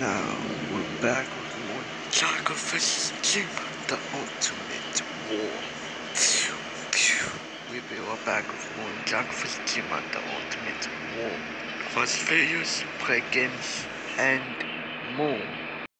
Now we're back with more Sacrifice Gym, the ultimate war. We be right back with more Sacrifice Gym, the ultimate war. for videos, play games, and more.